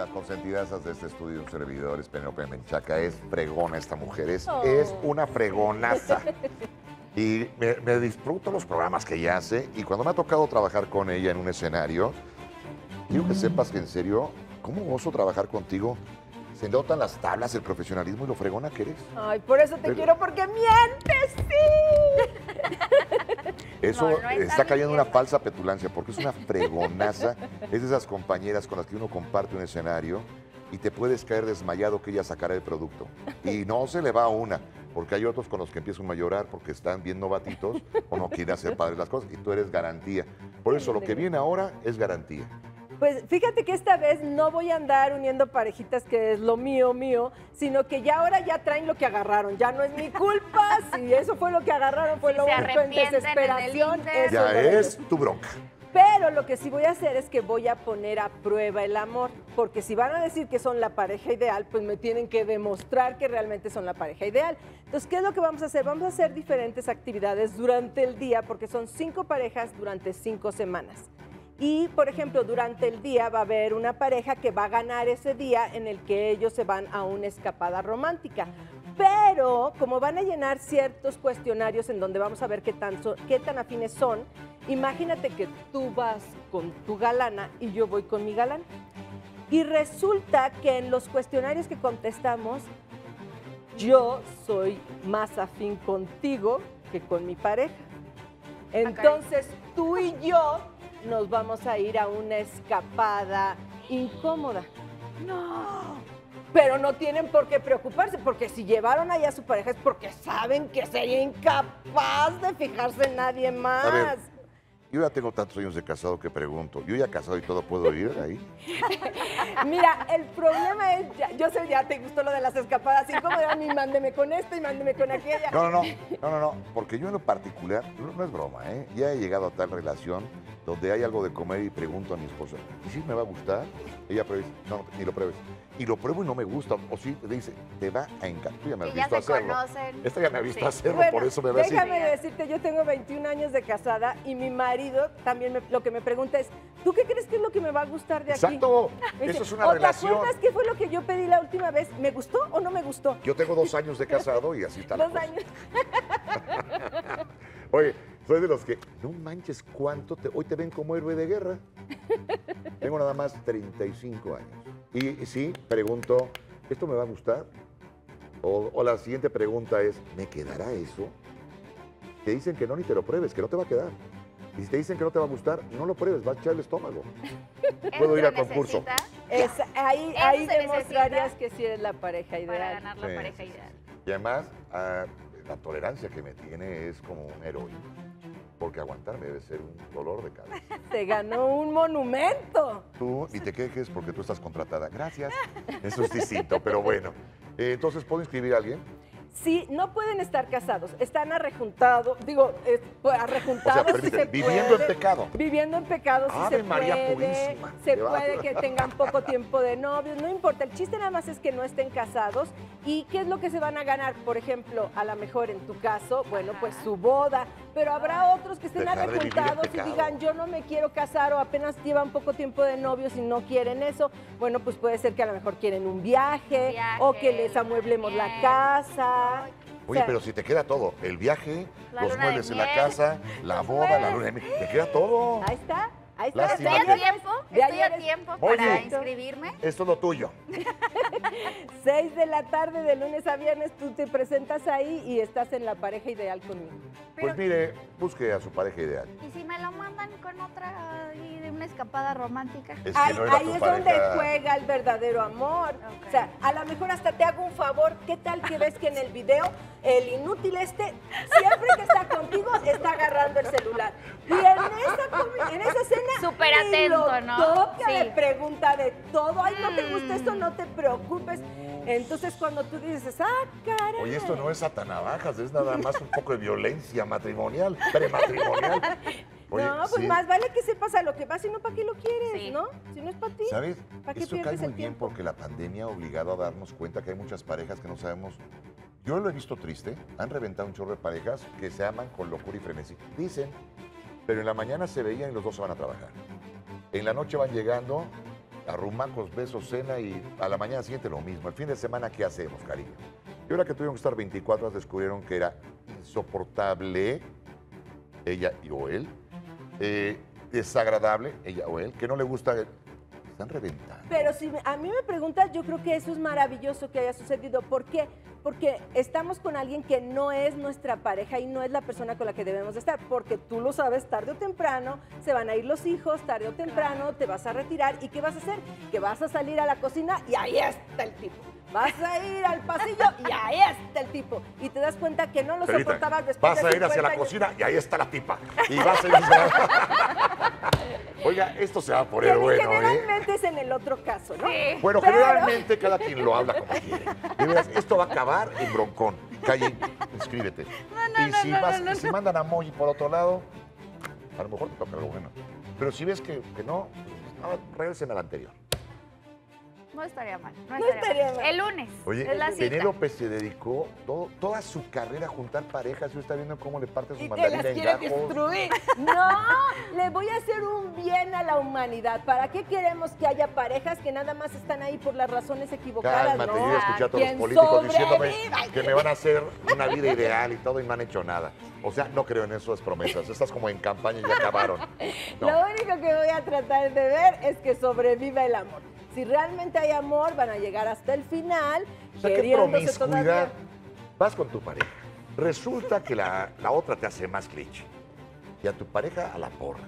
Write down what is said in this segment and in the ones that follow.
las consentidasas de este estudio, un servidor, es Penélope Menchaca. Es fregona esta mujer, es, Oh. es una fregonaza. Y me, me disfruto los programas que ella hace. Y cuando me ha tocado trabajar con ella en un escenario, quiero que sepas que en serio, ¿cómo gozo trabajar contigo? Se notan las tablas, el profesionalismo y lo fregona que eres. Ay, por eso te Pero- quiero, porque mientes, sí. Eso No, no está cayendo en una falsa petulancia, porque es una fregonaza. es de esas compañeras con las que uno comparte un escenario y te puedes caer desmayado que ella sacará el producto. Y no se le va a una, porque hay otros con los que empiezan a llorar porque están bien novatitos o no quieren hacer padres las cosas y tú eres garantía. Por eso lo que viene ahora es garantía. Pues fíjate que esta vez no voy a andar uniendo parejitas que es lo mío, mío, sino que ya ahora ya traen lo que agarraron. Ya no es mi culpa. Si eso fue lo que agarraron, fue Si lo único en desesperación. Eso Ya es tu bronca. Pero lo que sí voy a hacer es que voy a poner a prueba el amor, porque si van a decir que son la pareja ideal, pues me tienen que demostrar que realmente son la pareja ideal. Entonces, ¿qué es lo que vamos a hacer? Vamos a hacer diferentes actividades durante el día, porque son cinco parejas durante cinco semanas. Y, por ejemplo, durante el día va a haber una pareja que va a ganar ese día en el que ellos se van a una escapada romántica. Pero como van a llenar ciertos cuestionarios en donde vamos a ver qué tan, so- qué tan afines son, imagínate que tú vas con tu galana y yo voy con mi galán. Y resulta que en los cuestionarios que contestamos, yo soy más afín contigo que con mi pareja. Entonces tú y yo nos vamos a ir a una escapada incómoda. No. Pero no tienen por qué preocuparse, porque si llevaron allá a su pareja es porque saben que sería incapaz de fijarse en nadie más. A ver, yo ya tengo tantos años de casado que pregunto, ¿yo ya casado y todo puedo ir ahí? Mira, el problema es, ya- yo sé, ya te gustó lo de las escapadas incómodas, ni mándeme con esto y mándeme con aquella. No, no, no, no, no, no, porque yo en lo particular, no, no es broma, ¿eh? Ya he llegado a tal relación donde hay algo de comer y pregunto a mi esposa, ¿y si me va a gustar? Ella prueba y dice, no, ni lo pruebes. Y lo pruebo y no me gusta, o sí, te dice, te va a encantar. Tú ya me has Y ya visto se hacerlo. conocen. Esta ya me ha visto Sí. hacerlo, Bueno, por eso me ve así. déjame decirte, yo tengo 21 años de casada y mi marido también me- lo que me pregunta es, ¿tú qué crees que es lo que me va a gustar de aquí? Exacto, eso es una "¿O relación. ¿Te acuerdas qué fue lo que yo pedí la última vez? ¿Me gustó o no me gustó? Yo tengo dos años de casado y así está la Dos cosa. años. Oye, soy de los que, no manches cuánto, te, hoy te ven como héroe de guerra. Tengo nada más 35 años. Y, y sí, pregunto, ¿esto me va a gustar? O, o la siguiente pregunta es, ¿me quedará eso? Te dicen que no, ni te lo pruebes, que no te va a quedar. Y si te dicen que no te va a gustar, no lo pruebes, va a echar el estómago. Puedo ir a concurso. Es- ahí ahí demostrarías que sí eres la pareja Para ideal. ganar la Sí, pareja sí, sí. ideal. Y además, ah, la tolerancia que me tiene es como un héroe. Porque aguantarme debe ser un dolor de cabeza. Se ganó un monumento. Tú ni te quejes porque tú estás contratada. Gracias. Eso es distinto, pero bueno. Eh, entonces, ¿puedo inscribir a alguien? Sí, no pueden estar casados, están arrejuntados, digo, eh, pues, arrejuntados. O sea, sí permíteme, se viviendo puede. en pecado. Viviendo en pecado, sí Ave se María puede. Purísima. Se puede que tengan poco tiempo de novios, no importa. El chiste nada más es que no estén casados. ¿Y qué es lo que se van a ganar? Por ejemplo, a lo mejor en tu caso, bueno, pues su boda. Pero habrá otros que estén Dejar arrejuntados y digan, yo no me quiero casar o apenas llevan poco tiempo de novios y no quieren eso. Bueno, pues puede ser que a lo mejor quieren un viaje, Viaje, o que les amueblemos la casa. Oye, sea, pero si te queda todo, el viaje, los muebles en la casa, la boda, la luna de miel, te queda todo. Ahí está, ahí está. ¿Estoy a tiempo? ¿Estoy a tiempo Oye. para inscribirme? Esto es lo tuyo. 6 de la tarde de lunes a viernes tú te presentas ahí y estás en la pareja ideal conmigo. Pues mire, busque a su pareja ideal. ¿Y si me lo mandan con otra ahí de una escapada romántica? Es que Ahí, no es pareja. donde juega el verdadero amor. O sea, a lo mejor hasta te hago un favor. ¿Qué tal que ves que en el video el inútil este, siempre que está contigo, está agarrando el celular? Y en esa, en esa escena Súper atento, ¿no? toca, Sí. le pregunta de todo. Ay, no te gusta esto, Mm. no te preocupes. Entonces cuando tú dices, ah, caray. Oye, esto no es satanavajas, es nada más un poco de violencia matrimonial, prematrimonial. Oye, no, pues sí, más vale que sepas a lo que vas y no para qué lo quieres, Sí. ¿no? Si no es para ti. ¿Sabes? ¿Para qué Esto cae muy el bien tiempo? porque la pandemia ha obligado a darnos cuenta que hay muchas parejas que no sabemos. Yo lo he visto triste. Han reventado un chorro de parejas que se aman con locura y frenesí. Dicen, pero en la mañana se veían y los dos se van a trabajar. En la noche van llegando arrumacos, besos, cena y a la mañana siguiente lo mismo. El fin de semana, ¿qué hacemos, cariño? Y ahora que tuvieron que estar 24 horas, descubrieron que era insoportable, ella y o él, eh, desagradable, ella o él, que no le gusta, están reventando. Pero si a mí me preguntas, yo creo que eso es maravilloso que haya sucedido. ¿Por qué? Porque estamos con alguien que no es nuestra pareja y no es la persona con la que debemos de estar. Porque tú lo sabes, tarde o temprano se van a ir los hijos, tarde o temprano te vas a retirar. ¿Y qué vas a hacer? Que vas a salir a la cocina y ahí está el tipo. Vas a ir al pasillo y ahí está el tipo. Y te das cuenta que no lo Permítame, soportabas después Vas a ir hacia 50 la cocina y ahí está la tipa. Y vas a ir. Oiga, esto se va a Que poner bueno, ¿eh? generalmente es en el otro caso, ¿no? Sí. Bueno, Pero- generalmente cada quien lo habla como quiere. De veras, esto va a acabar en broncón. Calle, inscríbete. no, y no, si, no, vas- no, no, y si mandan a Moy por otro lado, a lo mejor te toca algo bueno. Pero si ves que, que no, no, regresen al anterior. No estaría mal. No, No estaría, mal. mal. El lunes. Oye, es la cita. Penélope se dedicó todo- toda su carrera a juntar parejas. Yo está viendo cómo le parte su Y te mandarina las en quiere gajos. destruir. No, le voy a hacer un bien a la humanidad. ¿Para qué queremos que haya parejas que nada más están ahí por las razones equivocadas? Cálmate, no. yo iba a todos los políticos diciéndome que me van a hacer una vida ideal y todo y no han hecho nada. O sea, no creo en esas promesas. Estas como en campaña y ya acabaron. No. Lo único que voy a tratar de ver es que sobreviva el amor. Si realmente hay amor, van a llegar hasta el final. O sea, qué queriéndose promiscuidad. todavía. Vas con tu pareja. Resulta que la, la otra te hace más cliché. Y a tu pareja a la porra.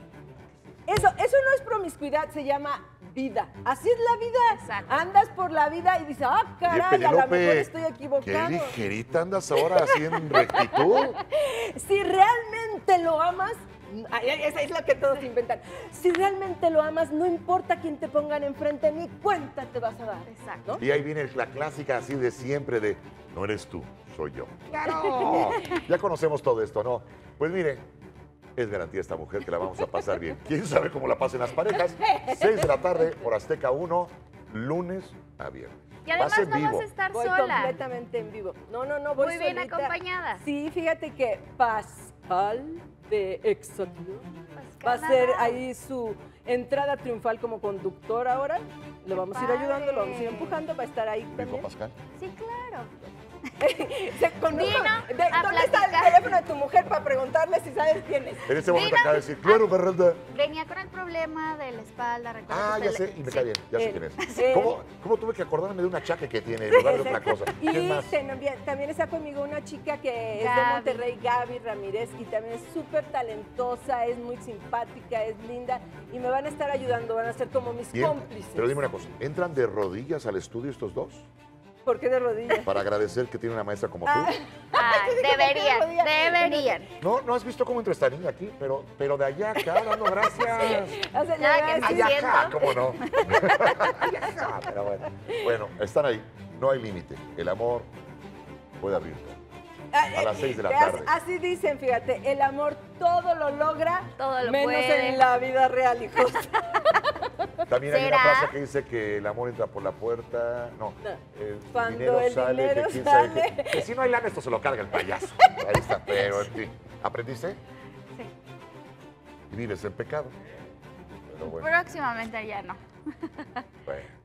Eso, eso no es promiscuidad, se llama vida. Así es la vida. Exacto. Andas por la vida y dices, ah, caray, a lo mejor estoy qué equivocado. ligerita andas ahora así en rectitud. Si realmente lo amas, esa es la que todos inventan. Si realmente lo amas, no importa quién te pongan enfrente, ni cuenta te vas a dar. Exacto. ¿no? Y ahí viene la clásica así de siempre de, no eres tú, soy yo. ¡Claro! Ya conocemos todo esto, ¿no? Pues mire, es garantía esta mujer que la vamos a pasar bien. ¿Quién sabe cómo la pasen las parejas? 6 de la tarde por Azteca 1, lunes a viernes. Y además Vas no vas a estar Voy sola. completamente en vivo. No, no, no, voy Muy bien solita. acompañada. Sí, fíjate que De Exodio va a ser ahí su entrada triunfal como conductor ahora. Lo vamos a ir ayudando, lo vamos a ir empujando, va a estar ahí Dijo también. Pascal. Sí, claro. Vino de- a ¿Dónde está el teléfono de tu mujer para preguntarle si sabes quién es? En este momento Vino acaba de decir, claro, Garralda. Venía con el problema de la espalda, recuerda Ah, ya sé, y me sí. cae bien, ya sé Eh, quién es. sí. ¿Cómo, cómo tuve que acordarme de una chaca que tiene en lugar de otra cosa? ¿Quién Y más? también, está conmigo una chica que es de. Monterrey, Gaby Ramírez, y también es súper talentosa, es muy simpática, es linda, y me van a estar ayudando, van a ser como mis Bien, cómplices. Pero dime una cosa, ¿entran de rodillas al estudio estos dos? ¿Por qué de rodillas? Para agradecer que tiene una maestra como tú. Ah, Ah, Yo dije, ¿por qué de deberían, deberían. No, no has visto cómo entra esta niña aquí, pero, pero de allá acá, dando gracias. o sea, Nada voy a que Allá acá. ¿cómo no? Allá acá, pero bueno. Bueno, están ahí. No hay límite. El amor puede abrir todo. Ah, A las seis de la eh, tarde. Así dicen, fíjate, el amor todo lo logra, Todo lo menos puede. en la vida real, hijos. También hay una frase que dice que el amor entra por la puerta. No. No. El Cuando dinero el sale, dinero que sale. qué. Que si no hay lana, esto se lo carga el payaso. Ahí está, pero en fin. ¿Aprendiste? Sí. Y vives en pecado. Pero bueno, Próximamente ya no. bueno.